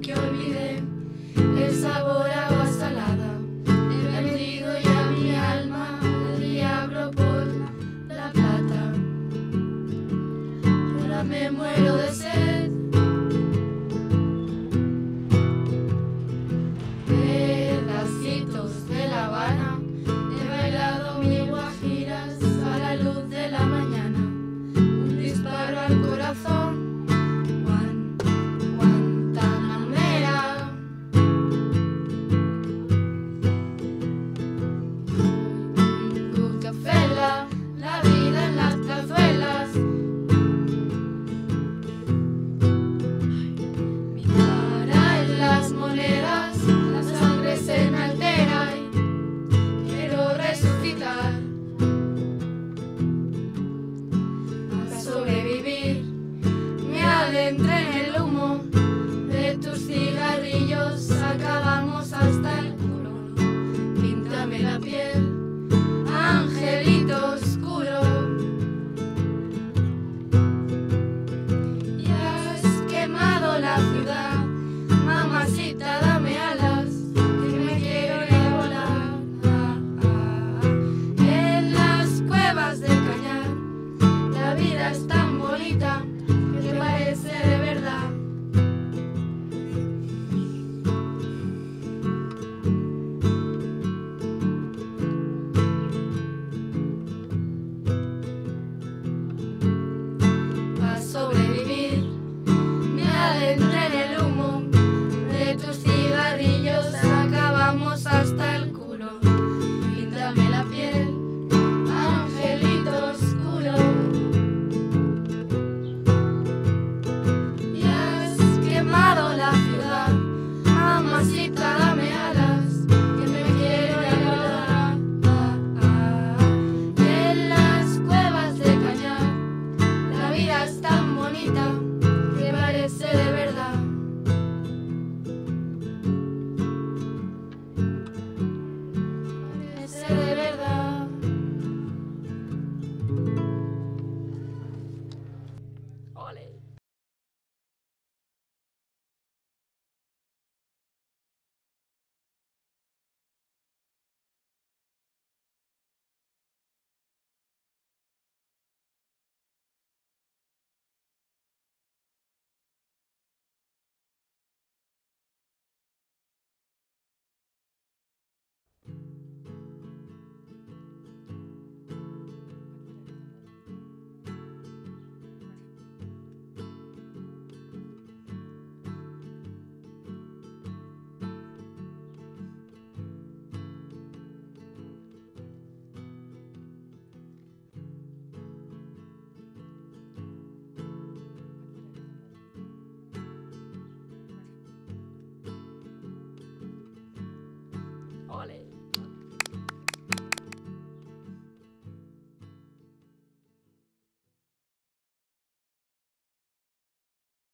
que olvidé el sabor a agua salada. He vendido ya mi alma al diablo por la plata. Ahora me muero de. resucitar, a sobrevivir. Me adentré en el humo de tus cigarrillos, acabamos hasta el culo. Píntame la piel, angelito oscuro. Y has quemado la ciudad, mamacita.